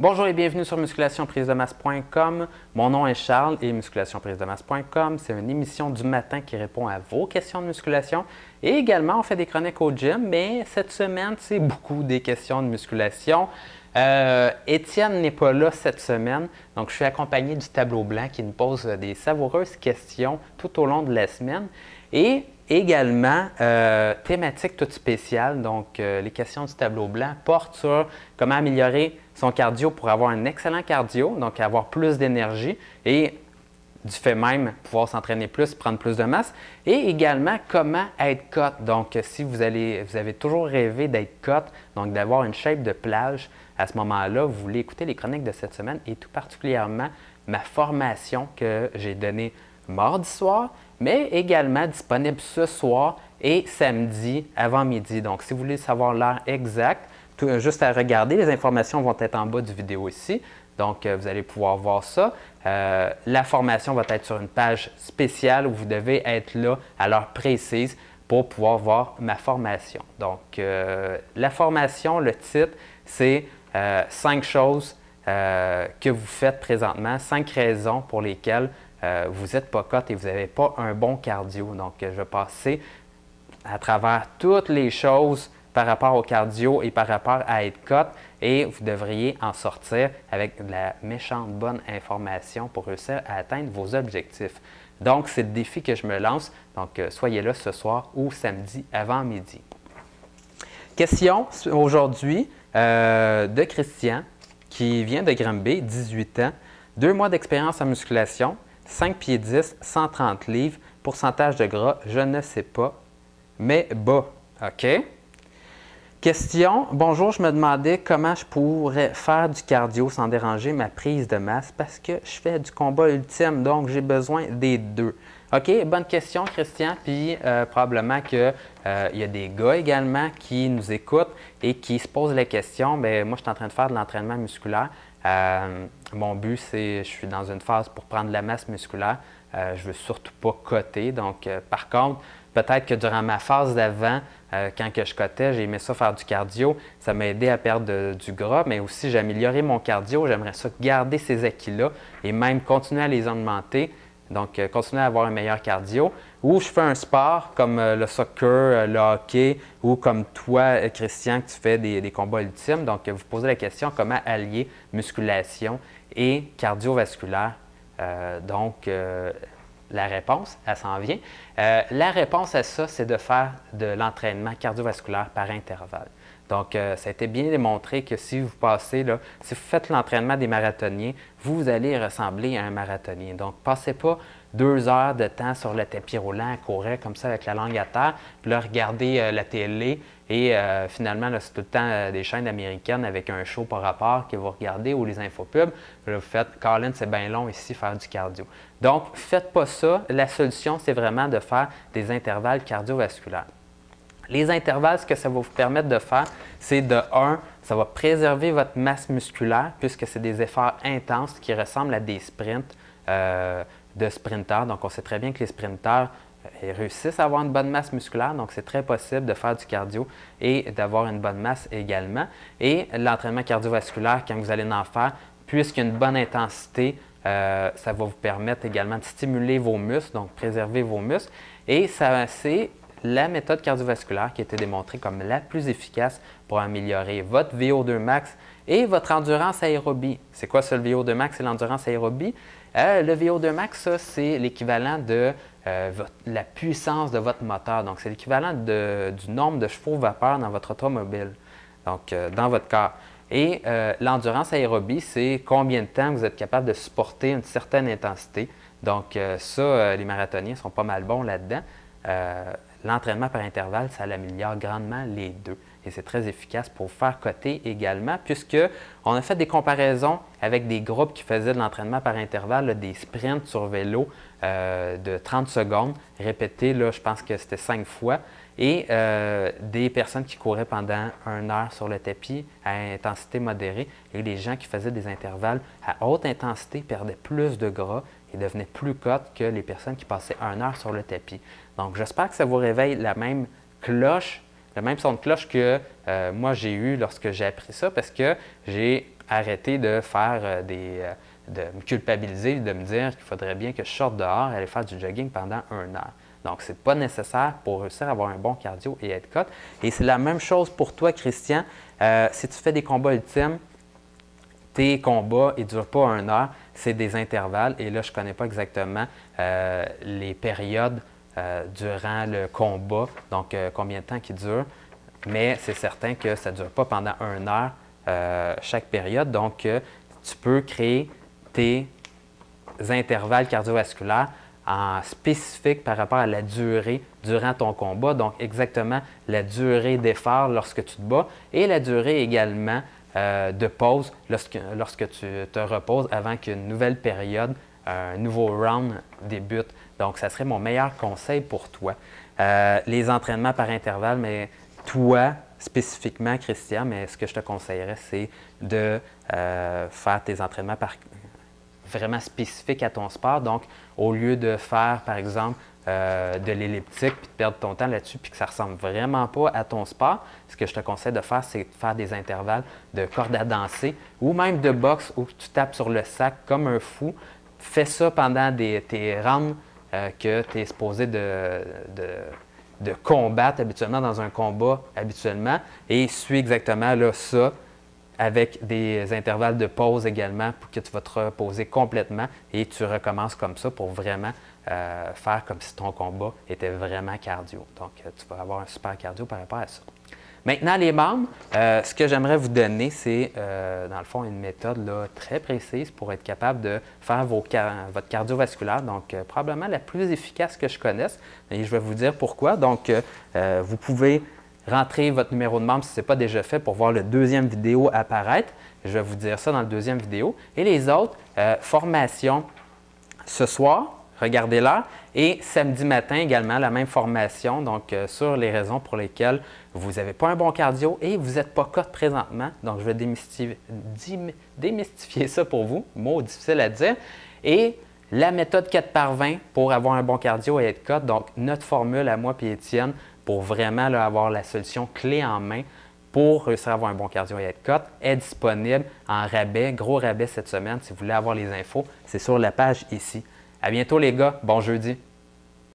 Bonjour et bienvenue sur musculationprisedemasse.com. Mon nom est Charles et musculationprisedemasse.com, c'est une émission du matin qui répond à vos questions de musculation. Et également, on fait des chroniques au gym, mais cette semaine, c'est beaucoup des questions de musculation. Euh, Étienne n'est pas là cette semaine, donc je suis accompagné du tableau blanc qui nous pose des savoureuses questions tout au long de la semaine. Et également, euh, thématique toute spéciale, donc euh, les questions du tableau blanc portent sur comment améliorer son cardio pour avoir un excellent cardio, donc avoir plus d'énergie et du fait même pouvoir s'entraîner plus, prendre plus de masse, et également comment être cut. Donc, si vous, avez toujours rêvé d'être cut, donc d'avoir une shape de plage, à ce moment-là, vous voulez écouter les chroniques de cette semaine et tout particulièrement ma formation que j'ai donnée mardi soir, mais également disponible ce soir et samedi avant midi. Donc, si vous voulez savoir l'heure exacte, juste à regarder, les informations vont être en bas du vidéo ici. Donc, euh, vous allez pouvoir voir ça. Euh, la formation va être sur une page spéciale où vous devez être là à l'heure précise pour pouvoir voir ma formation. Donc, euh, la formation, le titre, c'est cinq choses que vous faites présentement, cinq raisons pour lesquelles vous n'êtes pas cote et vous n'avez pas un bon cardio. Donc, je vais passer à travers toutes les choses par rapport au cardio et par rapport à être cote et vous devriez en sortir avec de la méchante bonne information pour réussir à atteindre vos objectifs. Donc, c'est le défi que je me lance. Donc, euh, soyez là ce soir ou samedi avant midi. Question aujourd'hui euh, de Christian qui vient de Granby, 18 ans, deux mois d'expérience en musculation, 5 pieds 10, 130 livres, pourcentage de gras, je ne sais pas, mais bas. OK? Question. Bonjour, je me demandais comment je pourrais faire du cardio sans déranger ma prise de masse parce que je fais du combat ultime, donc j'ai besoin des deux. OK, bonne question, Christian. Puis euh, probablement qu'il euh, y a des gars également qui nous écoutent et qui se posent la question. Bien, moi, je suis en train de faire de l'entraînement musculaire. Euh, mon but, c'est, je suis dans une phase pour prendre de la masse musculaire. je veux surtout pas coter. Donc, par contre, peut-être que durant ma phase d'avant, euh, quand que je cotais, j'ai aimé ça faire du cardio. Ça m'a aidé à perdre du gras, mais aussi j'ai amélioré mon cardio. J'aimerais ça garder ces acquis-là et même continuer à les augmenter. Donc, euh, continuer à avoir un meilleur cardio. Ou je fais un sport comme euh, le soccer, le hockey, ou comme toi, Christian, que tu fais des, combats ultimes. Donc, vous posez la question comment allier musculation et cardiovasculaire? donc, la réponse, elle s'en vient. Euh, la réponse à ça, c'est de faire de l'entraînement cardiovasculaire par intervalle. Donc, euh, ça a été bien démontré que si vous passez, là, si vous faites l'entraînement des marathoniens, vous allez ressembler à un marathonien. Donc, passez pas deux heures de temps sur le tapis roulant à courir comme ça avec la langue à terre, puis là, regardez euh, la télé et finalement, c'est tout le temps des chaînes américaines avec un show par rapport que vous regardez ou les infopubs. Là, vous faites, Colin, c'est bien long ici, faire du cardio. Donc, faites pas ça. La solution, c'est vraiment de faire des intervalles cardiovasculaires. Les intervalles, ce que ça va vous permettre de faire, c'est de 1, ça va préserver votre masse musculaire puisque c'est des efforts intenses qui ressemblent à des sprints euh, de sprinteurs. Donc, on sait très bien que les sprinteurs euh, réussissent à avoir une bonne masse musculaire, donc c'est très possible de faire du cardio et d'avoir une bonne masse également. Et l'entraînement cardiovasculaire, quand vous allez en faire, puisqu'il y a une bonne intensité, euh, ça va vous permettre également de stimuler vos muscles, donc préserver vos muscles. Et c'est la méthode cardiovasculaire qui a été démontrée comme la plus efficace pour améliorer votre VO2 max et votre endurance aérobie. C'est quoi ça le VO2 max? Et l'endurance aérobie? Euh, le VO2 max, ça, c'est l'équivalent de euh, la puissance de votre moteur. Donc, c'est l'équivalent du nombre de chevaux vapeur dans votre automobile, donc dans votre corps. Et euh, l'endurance aérobie, c'est combien de temps vous êtes capable de supporter une certaine intensité. Donc, euh, ça, euh, les marathoniens sont pas mal bons là-dedans. L'entraînement par intervalle, ça améliore grandement les deux. Et c'est très efficace pour faire coter également, puisque on a fait des comparaisons avec des groupes qui faisaient de l'entraînement par intervalle, des sprints sur vélo de 30 secondes, répétés, je pense que c'était cinq fois et euh, des personnes qui couraient pendant une heure sur le tapis à intensité modérée et des gens qui faisaient des intervalles à haute intensité perdaient plus de gras et devenaient plus cotes que les personnes qui passaient une heure sur le tapis. Donc, j'espère que ça vous réveille la même cloche, le même son de cloche que euh, moi j'ai eu lorsque j'ai appris ça parce que j'ai arrêter de faire des. de me culpabiliser, de me dire qu'il faudrait bien que je sorte dehors et aller faire du jogging pendant un heure. Donc, ce n'est pas nécessaire pour réussir à avoir un bon cardio et être cut. Et c'est la même chose pour toi, Christian. si tu fais des combats ultimes, tes combats, ils ne durent pas un heure, c'est des intervalles. Et là, je ne connais pas exactement euh, les périodes euh, durant le combat, donc euh, combien de temps qui dure, mais c'est certain que ça ne dure pas pendant une heure chaque période. Donc, tu peux créer tes intervalles cardiovasculaires en spécifique par rapport à la durée durant ton combat, donc exactement la durée d'effort lorsque tu te bats et la durée également euh, de pause lorsque, lorsque, tu te reposes avant qu'une nouvelle période, un nouveau round débute. Donc, ça serait mon meilleur conseil pour toi. Euh, les entraînements par intervalle, mais toi, spécifiquement, Christian, mais ce que je te conseillerais, c'est de euh, faire tes entraînements vraiment spécifiques à ton sport. Donc, au lieu de faire, par exemple, euh, de l'elliptique, puis de perdre ton temps là-dessus, puis que ça ressemble vraiment pas à ton sport, ce que je te conseille de faire, c'est de faire des intervalles de corde à danser ou même de boxe où tu tapes sur le sac comme un fou. Fais ça pendant des, tes rounds euh, que tu es supposé de, de, combattre habituellement dans un combat habituellement et suis exactement là, ça avec des intervalles de pause également pour que tu vas te reposer complètement et tu recommences comme ça pour vraiment euh, faire comme si ton combat était vraiment cardio. Donc, euh, tu vas avoir un super cardio par rapport à ça. Maintenant, les membres, euh, ce que j'aimerais vous donner, c'est dans le fond une méthode là, très précise pour être capable de faire votre cardiovasculaire. Donc, probablement la plus efficace que je connaisse. Et je vais vous dire pourquoi. Donc, vous pouvez rentrer votre numéro de membre si ce n'est pas déjà fait pour voir le deuxième vidéo apparaître. Je vais vous dire ça dans la deuxième vidéo. Et les autres, formations ce soir, regardez là. Et samedi matin également, la même formation, donc euh, sur les raisons pour lesquelles vous n'avez pas un bon cardio et vous n'êtes pas cote présentement. Donc, je vais démystifier, démystifier ça pour vous, mot difficile à dire. Et la méthode 4 par 20 pour avoir un bon cardio et être cote. Donc, notre formule à moi et Étienne pour vraiment avoir la solution clé en main pour réussir à avoir un bon cardio et être cote est disponible en rabais, gros rabais cette semaine. Si vous voulez avoir les infos, c'est sur la page ici. À bientôt les gars, bon jeudi.